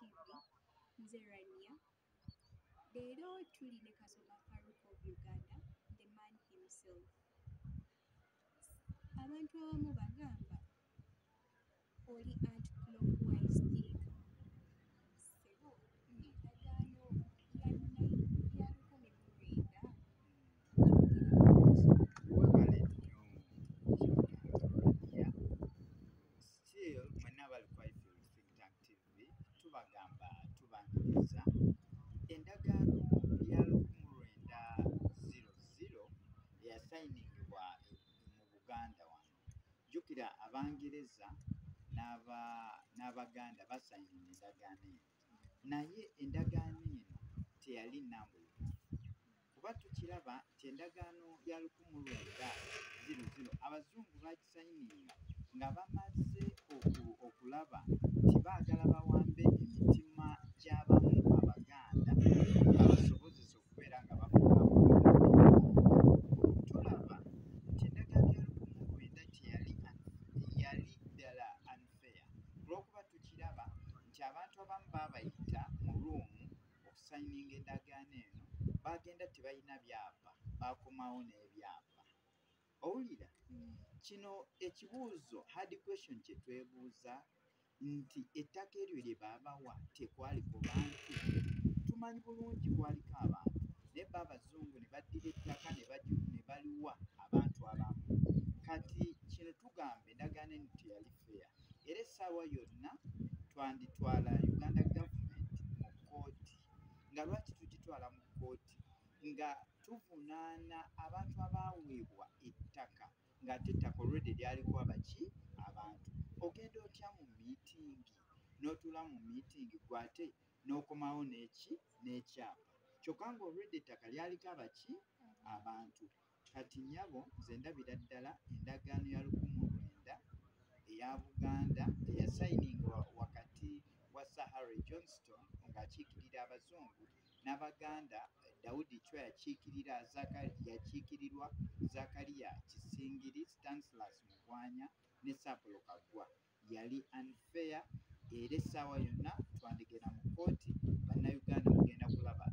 Zerania. Katikkiro Nzeranya, leero tulina Kasonga Farouk of Uganda, the man himself. Abantu abamu bagamba oli anti clockwise tubangiriza endagaano ya 1900 eyasayiningibwa mu buganda wano. Jjukira abangereza n'Aba- n'abaganda basayininga endagaano eno. Naye endagaano eno teyali nambulukufu kuba tukiraba nti endagaano ya 1900 abazungu bagisayininga nga bamaze oku- okulaba nti baagala bawambe emitima gy'abamu abaganda abasobozesa okubeera nga bafuula buganda tulaba nti endagaano ya 1900 teyali yali ddala unfair olw'okuba tukiraba nti abantu abamu baabayita mu ruumu okusayininga endagaano eno baagenda tebalina byapa baakomawo n'ebyapa. Owulira kino ekibuuzo hard question kye twebuuza nti ettaka eryo lye baabawa tekwaliko bantu? Tumanyi bulungi kwaliko abantu naye ba abazungu ne baddira ettaka ne baliwa abantu abamu. Kati kino tugamba endagaano eno teyali feya era essaawa yonna twanditwala kkooti nga tuvunaana abantu abaaweebwa ettaka ng'ate ettaka olwedde lyaliko abaki abantu. Ogenda otya mu miitingi n'otuula mu miitingi gwate n'okomawo n'eki? N'ekyapa. Kyokka ng'olwedde ettaka lyaliko abaki abantu. Kati nyabo nze ndabira ddala endagaano ya lukumu lwenda eya buganda eyasayiningwa wakati wa sahara johnston ng'akiikirira abazungu n'abaganda dawudi chwa yakiikirira yakiikirirwa zakariya kisingiri stanslas mugwanya ne sapulo kaggwa yali unfair era essaawa yonna twandigenda mu kkooti bannayuganda mugenda kulaba